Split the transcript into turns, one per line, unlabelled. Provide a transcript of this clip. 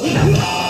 Oh,